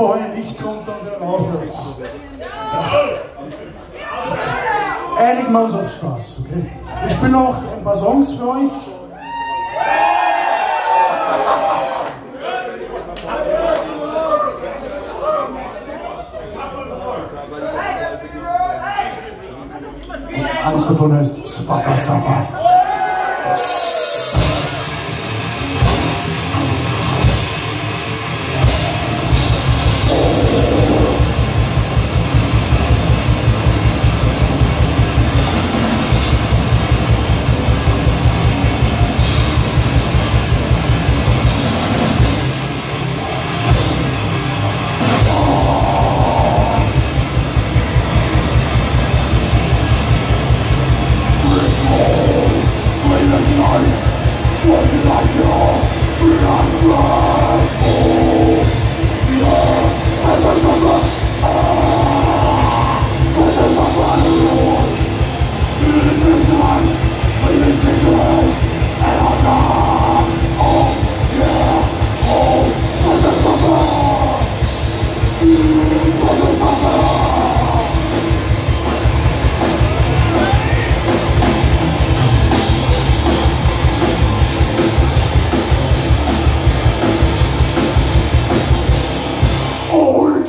vorher nicht runter und der rauf. Einigen wir uns auf Spaß, okay? Ich spiele noch ein paar Songs für euch. Eins davon heißt Spaka Sapa. Run!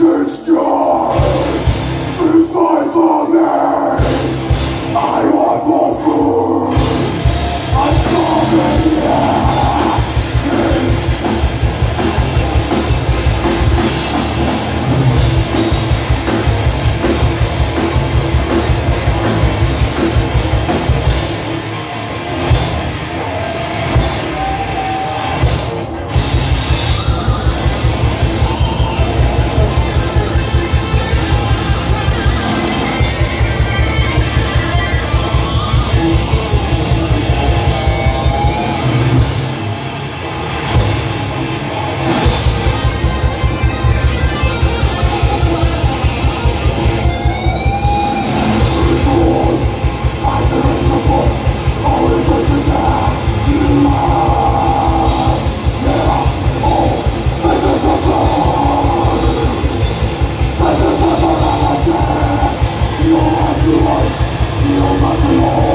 Nothing's. 你好，斑马。